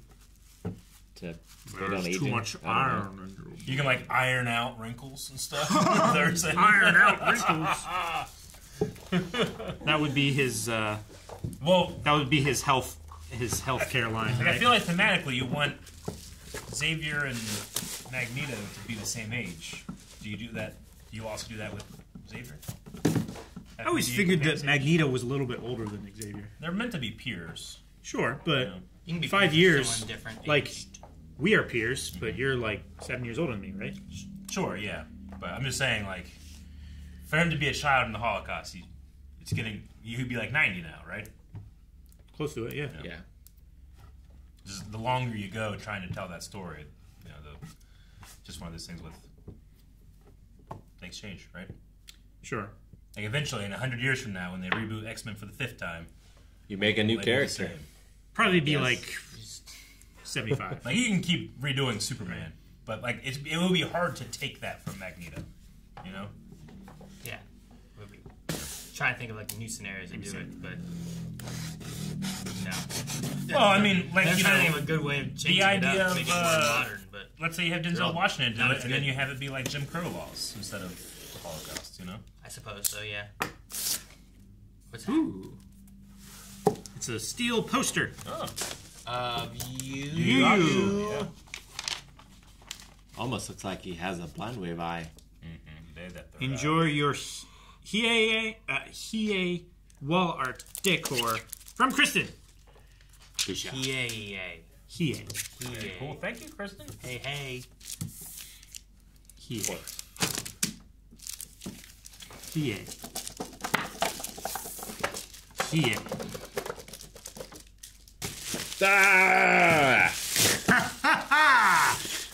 to put on There's aging. too much I don't know. iron in your You can like iron out wrinkles and stuff. There's a- Iron out wrinkles. That would be his. Uh, Well, that would be his health. His healthcare line. like, I Right? feel like thematically you want Xavier and Magneto to be the same age. Do you do that? Do you also do that with Xavier? I always figured that? Magneto was a little bit older than Xavier. They're meant to be peers. Sure, but You can be Five years, different. like- aged. we are peers. But you're like seven years older than me, right? Sure, yeah, but I'm just saying, like, for him to be a child in the Holocaust, he, it's getting he'd be like 90 now, right? Close to it, yeah. Yeah. Just the longer you go trying to tell that story, you know, the, just one of those things with things change, right? Sure. Like eventually, in 100 years from now, when they reboot X Men for the fifth time, You make a new will they character. Same? Probably be Yes. like seventy-five. Like you can keep redoing Superman, but like it's, it would be hard to take that from Magneto, you know? yeah. Would be. Trying to think of like new scenarios to do it, but no. Well, I mean, like I'm you trying to think know, of a good way of changing idea it up, of, make it more uh, modern, but let's say you have Denzel Girl. Washington do it, it's and then you have it be like Jim Crow laws instead of the Holocaust, you know? I suppose so. Yeah. What's that? Ooh. It's a steel poster. Oh, Of you. You. yeah. Almost looks like he has a blind wave eye. They- that third Enjoy your Hiei uh, Hiei wall art decor from Kristen. Good job. Yeah, yeah, Hiei. Cool. Thank you, Kristen. Hey, hey. Hiei. Hiei. Hiei. Ah!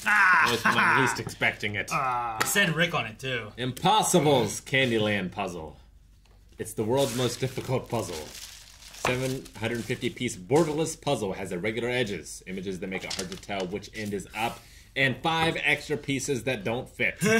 I was when I'm least expecting it. It said Rick on it too. Impossible's Candyland puzzle. It's the world's most difficult puzzle. 750 piece borderless puzzle has irregular edges, images that make it hard to tell which end is up, and five extra pieces that don't fit. the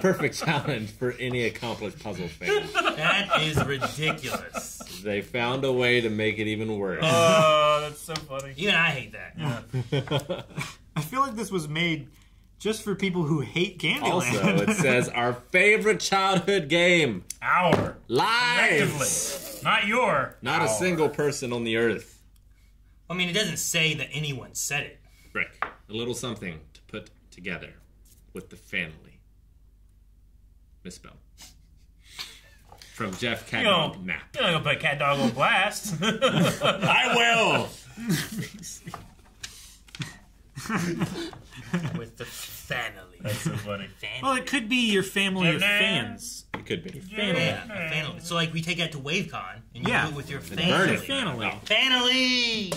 perfect challenge for any accomplished puzzle fan. That is ridiculous. They found a way to make it even worse. Oh, that's so funny. Even I hate that. I feel like this was made just for people who hate Candyland. also, it says our favorite childhood game Our. live. Collectively. Not your. Not a single person on the earth. I mean, it doesn't say that anyone said it. Rick, a little something to put together with the family. Misspell. From Jeff You Cadman know, Map. you're not gonna put Cat Dog on blast. I will! With the family. That's so funny. Family. well, it could be your family of fans. It could be. Family. Yeah, family. So, like, we take that to WaveCon and you Yeah. do it with your burn family. it. Family. Family!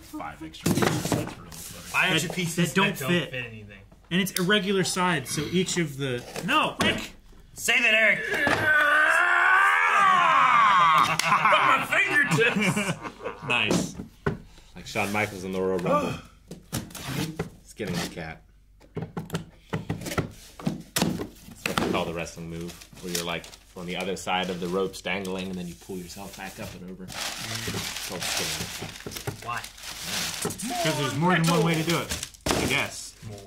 Five extra pieces. That's really funny. Five extra pieces that don't that don't fit. fit anything. And it's irregular sides, so each of the no Rick. Save it, Eric! Ah! My fingertips. Nice. Like Shawn Michaels in the Royal Rumble. Skinning the cat. That's what they call the wrestling move, where you're like on the other side of the ropes dangling, and then you pull yourself back up and over. It's called skinning the cat. Why? Because there's more than one way to do it. I guess. More.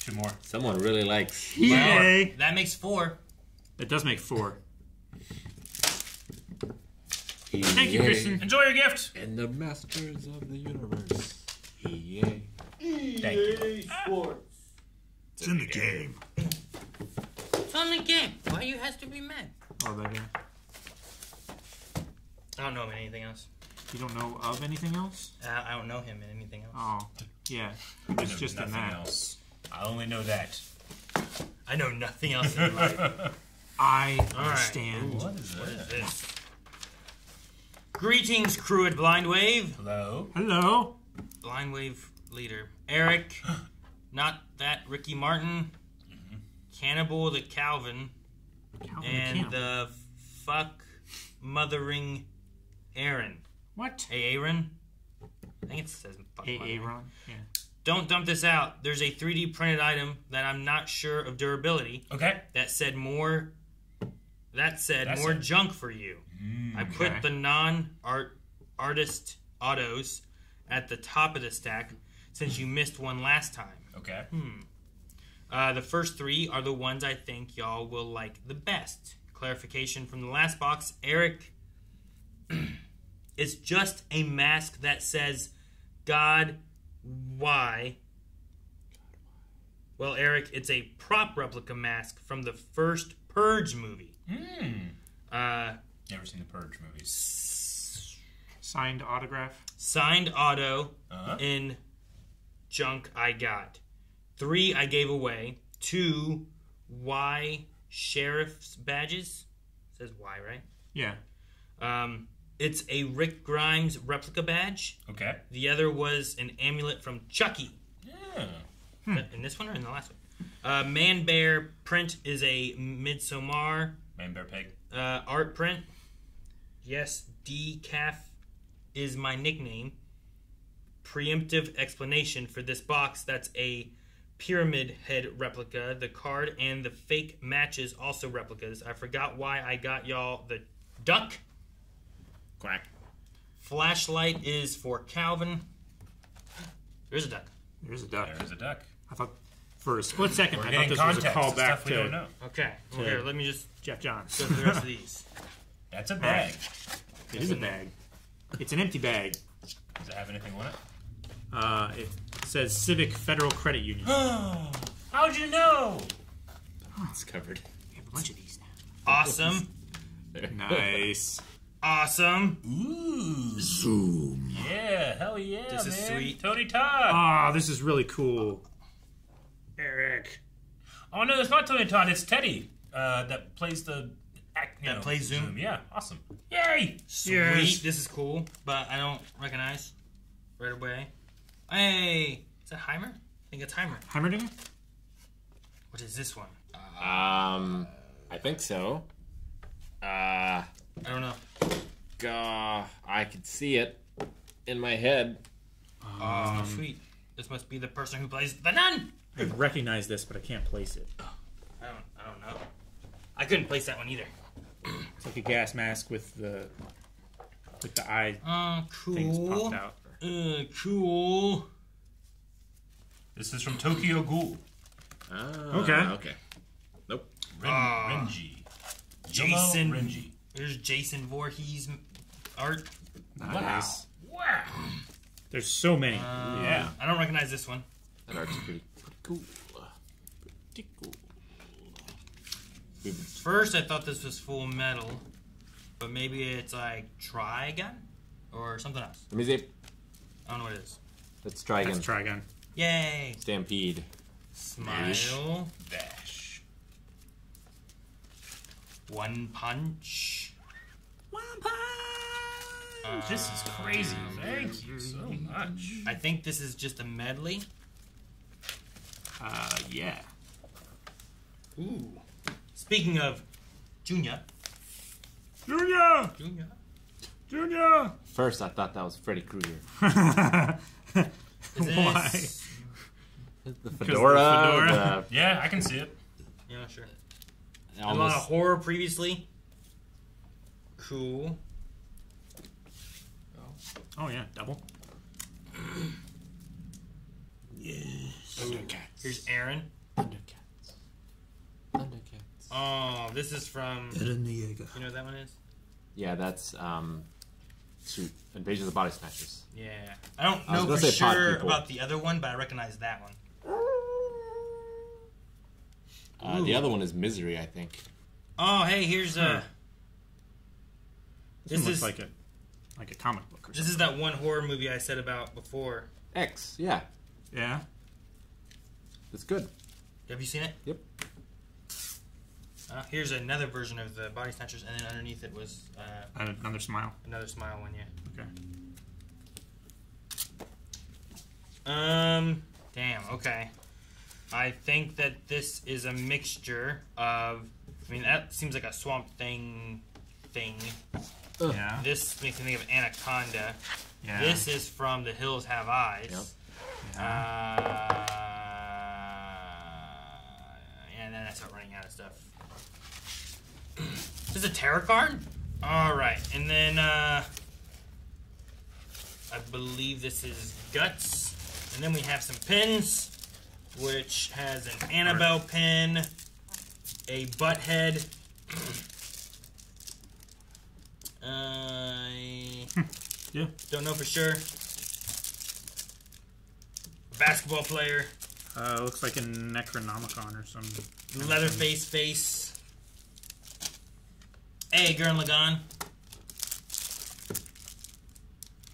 Two more. Someone really likes. Yay! That makes four. That does make four. Thank Thank you, Kristen. Enjoy your gift. And the masters of the universe. EA. Thank you. It's in the game. It's on the game. Why you has to be mad? Oh, that guy. I don't know him in anything else. You don't know of anything else? I I don't know him in anything else. Oh, yeah. It's just in Nothing that. else. I only know that. I know nothing else in life. I All right. understand. What is that? this. Greetings, crew at Blind Wave. Hello. Hello. Blind Wave leader Eric, not that Ricky Martin, Cannibal the Calvin, Calvin and Camp. the fuck mothering Aaron. what? Hey, Aaron. I think it says fuck A. Aaron. Yeah. Don't dump this out. There's a 3D printed item that I'm not sure of durability Okay. that said more. That said That's more it. junk for you. Mm, I okay. put the non art artist autos at the top of the stack since you missed one last time. Okay. Hmm. Uh, the first three are the ones I think y'all will like the best. Clarification from the last box Eric, it's just a mask that says, God, why? Well, Eric, it's a prop replica mask from the first Purge movie. Hmm. Uh, Never seen the Purge movies. Signed autograph. signed auto Uh-huh. in junk I got. Three I gave away. Two Y sheriff's badges. says Y, right? Yeah. Um, it's a Rick Grimes replica badge. Okay. The other was an amulet from Chucky. Yeah. In this one or in the last one? Uh, Man Bear print is a Midsommar Man, bear, pig. uh, art print. Yes, decaf is my nickname. Preemptive explanation for this box. That's a pyramid head replica. The card and the fake matches also replicas. I forgot why I got y'all the duck. Quack. Flashlight is for Calvin. There's a duck. There's a duck. There's a duck. I thought for a split second We're I thought getting this was a context. call to back stuff we don't know. Okay. Well, To- here, let me just Jeff Johns. go through the rest of these. That's a bag. It is a bag. It's an empty bag. Does it have anything on it? Uh, it says Civic Federal Credit Union. Oh, how'd you know? It's covered. We have a bunch of these now. Awesome. now. Nice. Awesome. Ooh. Zoom. Yeah, hell yeah, This is sweet. Tony Todd. Ah, this is really cool. Eric. oh no, it's not Tony Todd. It's Teddy uh, that plays the. Act, you That know, plays Zoom? Yeah, awesome. Yay! Sweet. Yes. This is cool, but I don't recognize right away. Hey, is that Heimer? I think it's Heimer. Heimerdinger? What is this one? Um, I think so. Uh, I don't know. gah, I could see it in my head. Oh, sweet. This must be the person who plays the nun. I recognize this, but I can't place it. I don't. I don't know. I couldn't place that one either. It's like a gas mask with the with the eye Uh, things popped out. Uh, cool. This is from Tokyo Ghoul. Ah, Okay. Okay. Nope. Ren- Ah. Renji. Jason. Yomo Renji. There's Jason Voorhees art. Nice. Wow. There's so many. Uh, Yeah. I don't recognize this one. That art's pretty, pretty cool. Pretty cool. First, I thought this was Full Metal, but maybe it's like Trigun or something else. Let me see. I don't know what it is. Let's try again. Try again. Yay! Stampede. Smile. Dash. One punch. One punch. This is crazy. Thank you so much. I think this is just a medley. Uh, yeah. Ooh. Speaking of Junior. Junior! Junior. Junior! First, I thought that was Freddy Krueger. Is Why? this? The fedora? fedora. Yeah, I can see it. Yeah, sure. The, A lot of almost, horror previously. Cool. Oh, yeah, double. Yes. Thundercats. Here's Aaron. Thundercats. Thundercats. Oh, this is from. Eren Yeager. You know what that one is? Yeah, that's um, shoot, Invasion of the Body Snatchers. Yeah. I don't I was know gonna for say Pod sure about the other one, but I recognize that one. Uh, the other one is Misery, I think. Oh, hey, here's uh This, This is- looks like a like a comic book or this something. is that one horror movie I said about before. X, yeah, Yeah. it's good. Have you seen it? Yep. Uh, here's another version of the body snatchers, and then underneath it was uh, Another smile. another smile one. Yeah. Okay. Um. Damn. Okay. I think that this is a mixture of. I mean, that seems like a swamp thing. Thing. Yeah. This makes me think of Anaconda. Yeah. This is from The Hills Have Eyes. Yep. Uh, and then I start running out of stuff. This is a tarot card? Alright, and then uh, I believe this is Guts. And then we have some pins, which has an Annabelle pin, a Butthead. I Yeah. don't know for sure. Basketball player, Uh, looks like a Necronomicon or some. Leatherface face. Hey, Gurren Lagann.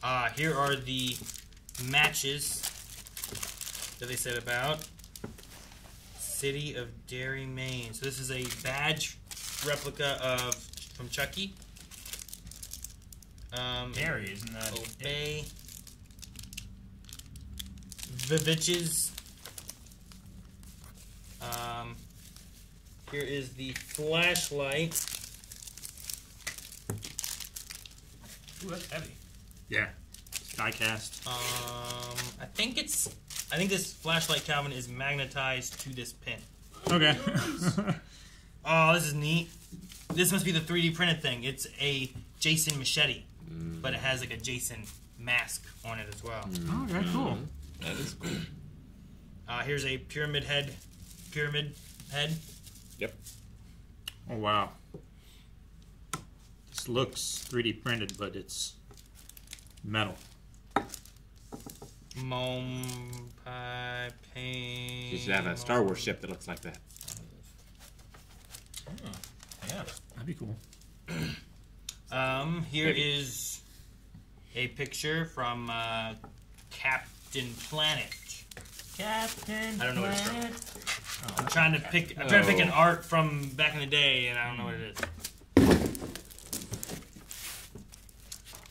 Uh, here are the matches that they said about City of Derry, Maine. So this is a badge replica of from Chucky. Um, Mary, isn't that? Obey. Vivitches. Um, here is the flashlight. Ooh, that's heavy. Yeah. Diecast. Um, I think it's. I think this flashlight Calvin is magnetized to this pin. Okay. Oh, this is neat. This must be the 3D printed thing. It's a Jason machete, but it has like a Jason mask on it as well. okay, cool. That is cool. Uh, here's a pyramid head. Pyramid head. Yep. Oh wow. This looks 3D printed, but it's metal. Mom pie pain. You should have a Star Wars ship that looks like that. Yeah. That'd be cool. Um, here Maybe. is a picture from uh, Captain Planet. Captain. I don't know what it's from. Planet. I'm trying to pick. I'm trying to pick an Oh. art from back in the day, and I don't know what it is.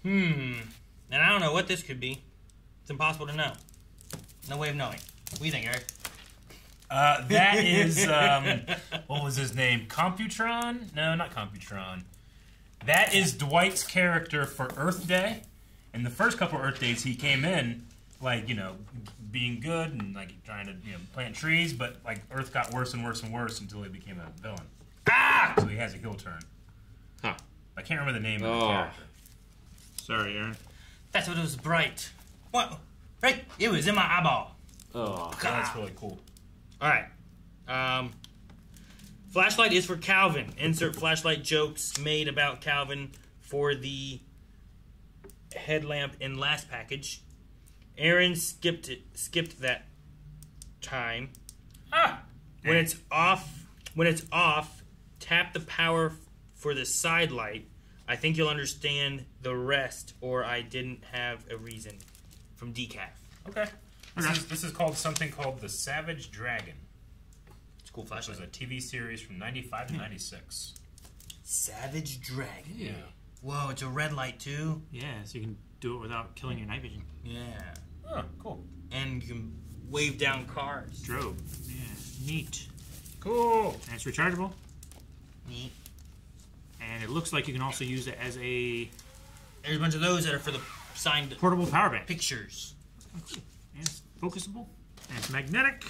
Hmm. And I don't know what this could be. It's impossible to know. No way of knowing. What do you think, Eric? Uh, that is um, what was his name? Computron? No, not Computron. That is Dwight's character for Earth Day. And the first couple Earth days, he came in like you know being good and like trying to you know plant trees, but like Earth got worse and worse and worse until he became a villain. Ah! So he has a heel turn. Huh. I can't remember the name of the Oh. character. Sorry, Aaron. That's what it was bright. What? Right? It was in my eyeball. Oh. That's really cool. All right. Um, flashlight is for Calvin. Insert flashlight jokes made about Calvin for the headlamp in last package. Aaron skipped it. Skipped that time. Ah! When it's off, when it's off, tap the power for the side light. I think you'll understand the rest, or I didn't have a reason. From Decaf. Okay. This, is, this is called something called the Savage Dragon. It's a cool This was a TV series from 95 to hmm. 96. Savage Dragon. Yeah. Whoa, it's a red light too. Yeah, so you can do it without killing your night vision. Yeah. Oh, cool. and you can wave down cars. Strobe. Yeah. Neat. Cool. And it's rechargeable. Neat. And it looks like you can also use it as a There's a bunch of those that are for the signed portable power bank. pictures. And it's focusable. And it's magnetic.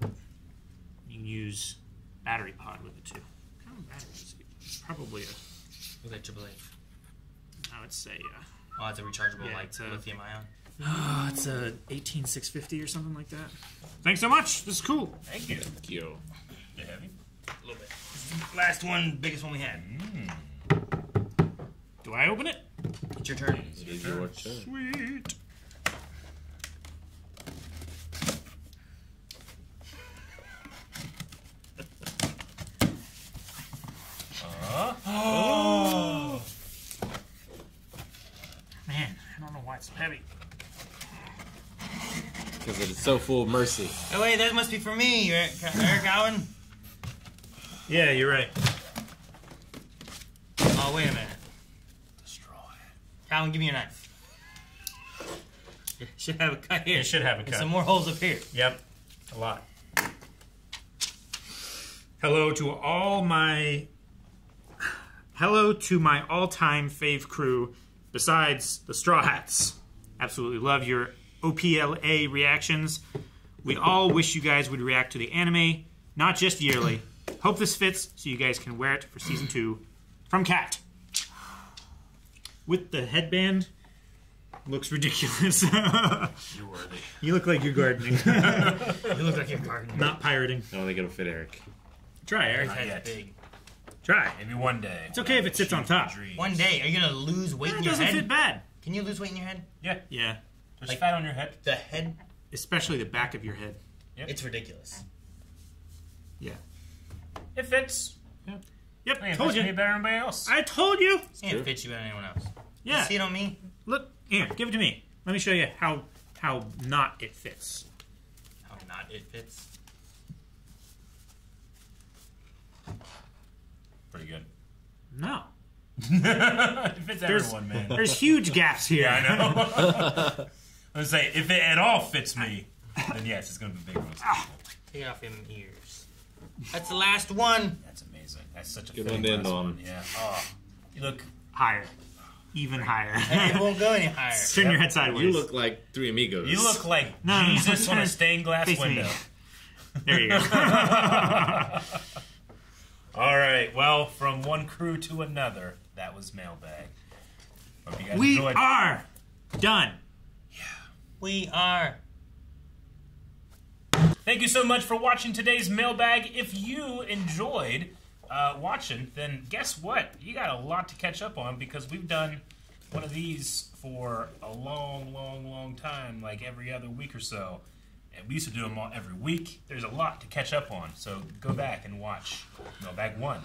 You can use battery pod with it too. What kind of battery is it? Probably a, Look at Triple A. I would say, uh, Oh, it's a rechargeable Yeah, like it's a- lithium ion. oh, it's a 18650 or something like that. Thanks so much. This is cool. Thank you. Thank you. You heavy? A little bit. This is the last one, biggest one we had. Hmm. Do I open it? It's your turn. It is your turn. Sweet. Man, I don't know why it's so heavy. Because it is so full of mercy. Oh wait, that must be for me, Eric, Eric Allen. Yeah, you're right. Oh, wait a minute. Destroy. Calvin, give me your knife. You should have a cut here. You should have a And cut. some more holes up here. Yep. A lot. Hello to all my. Hello to my all-time fave crew, besides the Straw Hats. Absolutely love your OPLA reactions. We all wish you guys would react to the anime, not just yearly. Hope this fits so you guys can wear it for season two. From Cat. With the headband, looks ridiculous. You're worthy. you look like you're gardening, You look like you're gardening. not pirating. I don't think it'll fit Eric. Try, Eric. His Not yet. big. Try. Maybe one day. It's okay if it sits on top. One day, are you gonna lose weight It in your head? doesn't head? fit bad. Can you lose weight in your head? Yeah. Yeah, There's Like- fat on your head. The head, especially the back of your head. it's ridiculous. Yeah. It fits. Yep, I mean, it told fits me you. better than anybody else. I told you. It fits you better than anyone else. Yeah. You see it on me? Look, here, give it to me. Let me show you how how not it fits. How not it fits. Pretty good. No, it fits There's- everyone, man. there's huge gaps here. Yeah, I know. I was say if it at all fits me, then yes, it's gonna be big ones. Ah. Take it off him ears. That's the last one. That's amazing. That's such a Good one to end on. one. Yeah. Oh, you look. Higher, even And it higher. won't go any higher. Turn your head sideways. You look like three amigos. You look like No, no, no, Jesus on a stained glass face me. window. There you go. All right. Well, from one crew to another, that was mailbag. Hope you guys we enjoyed. are done. Yeah. We are. Thank you so much for watching today's mailbag. If you enjoyed uh, watching, then guess what? You got a lot to catch up on because we've done one of these for a long, long, long time, like every other week or so. And we used to do them all every week. There's a lot to catch up on, so go back and watch Mailbag 1.